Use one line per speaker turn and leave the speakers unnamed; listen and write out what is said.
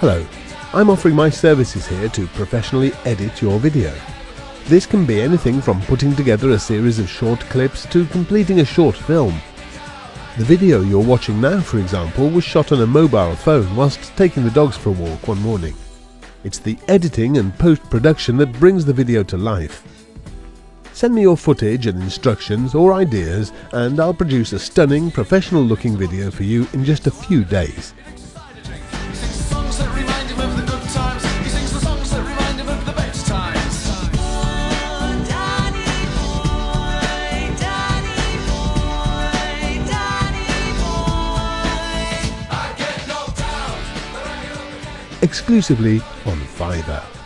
Hello, I'm offering my services here to professionally edit your video. This can be anything from putting together a series of short clips to completing a short film. The video you're watching now, for example, was shot on a mobile phone whilst taking the dogs for a walk one morning. It's the editing and post-production that brings the video to life. Send me your footage and instructions or ideas and I'll produce a stunning, professional looking video for you in just a few days. Exclusively on Fiverr.